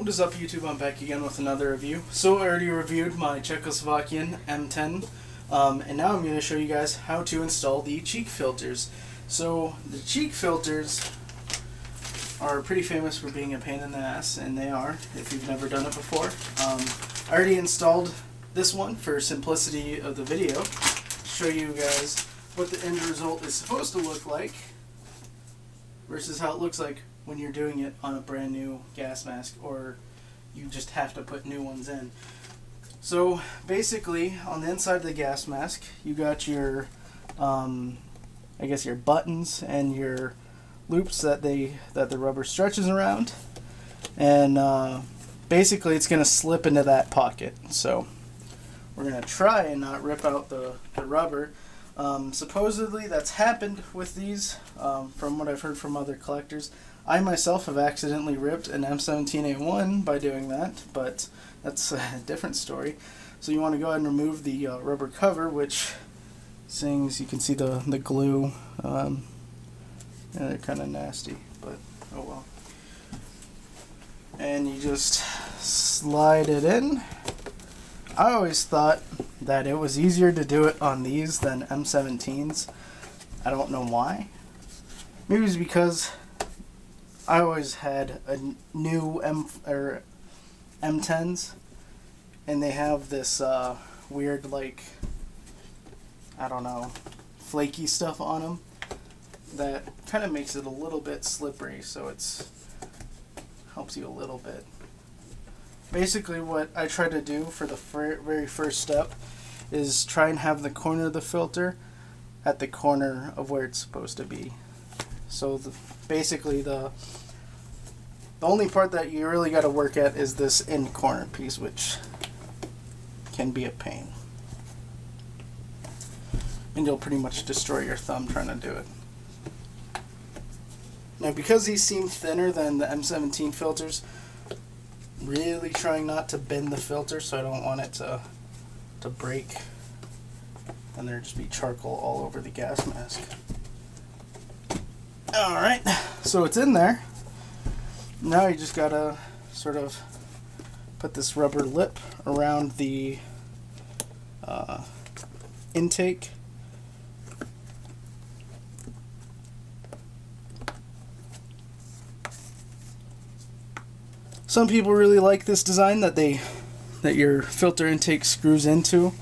What is up YouTube? I'm back again with another review. So I already reviewed my Czechoslovakian M10 um, and now I'm going to show you guys how to install the cheek filters. So the cheek filters are pretty famous for being a pain in the ass and they are if you've never done it before. Um, I already installed this one for simplicity of the video. Show you guys what the end result is supposed to look like versus how it looks like when you're doing it on a brand new gas mask or you just have to put new ones in. So basically on the inside of the gas mask you got your um, I guess your buttons and your loops that they that the rubber stretches around. And uh, basically it's gonna slip into that pocket. So we're gonna try and not rip out the, the rubber um, supposedly that's happened with these um, from what I've heard from other collectors I myself have accidentally ripped an M17A1 by doing that, but that's a different story. So you want to go ahead and remove the uh, rubber cover, which sings, you can see the, the glue, um, and they're kind of nasty, but oh well. And you just slide it in. I always thought that it was easier to do it on these than M17s. I don't know why. Maybe it's because I always had a new M or M10s, and they have this uh, weird like I don't know flaky stuff on them that kind of makes it a little bit slippery. So it's helps you a little bit. Basically, what I try to do for the very first step is try and have the corner of the filter at the corner of where it's supposed to be. So the, basically the the only part that you really got to work at is this end corner piece, which can be a pain. And you'll pretty much destroy your thumb trying to do it. Now because these seem thinner than the M17 filters, really trying not to bend the filter so I don't want it to, to break and there'd just be charcoal all over the gas mask. Alright, so it's in there. Now you just gotta sort of put this rubber lip around the uh, intake. Some people really like this design that they that your filter intake screws into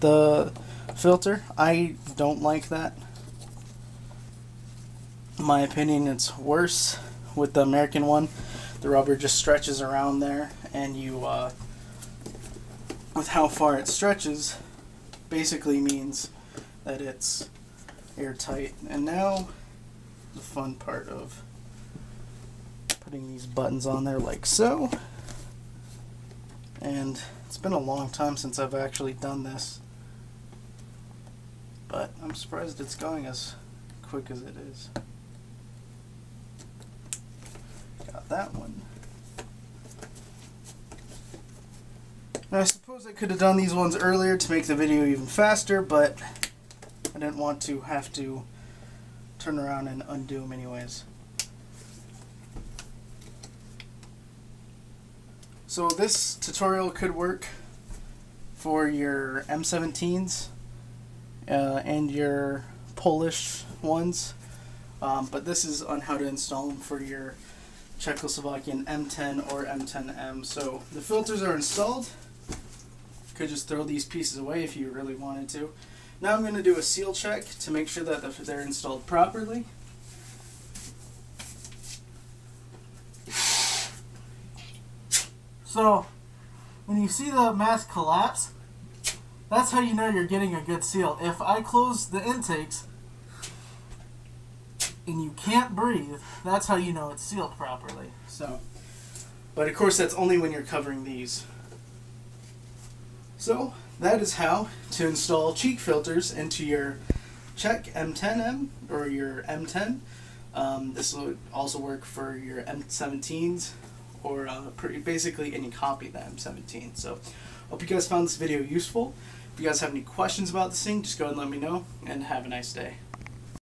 the filter. I don't like that In my opinion, it's worse with the American one. The rubber just stretches around there, and you, uh, with how far it stretches, basically means that it's airtight. And now, the fun part of putting these buttons on there like so. And it's been a long time since I've actually done this. But I'm surprised it's going as quick as it is. Got that one. Now I suppose I could have done these ones earlier to make the video even faster, but I didn't want to have to turn around and undo them anyways. So this tutorial could work for your M17s uh, and your Polish ones, um, but this is on how to install them for your Czechoslovakian M10 or M10M. So the filters are installed. Could just throw these pieces away if you really wanted to. Now I'm going to do a seal check to make sure that they're installed properly. So when you see the mask collapse, that's how you know you're getting a good seal. If I close the intakes, and you can't breathe, that's how you know it's sealed properly. So, but of course that's only when you're covering these. So that is how to install cheek filters into your Czech M10M or your M10. Um, this will also work for your M17s or uh, pretty, basically any copy of the M17. So hope you guys found this video useful. If you guys have any questions about this thing, just go and let me know and have a nice day.